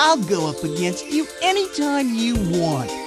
I'll go up against you anytime you want.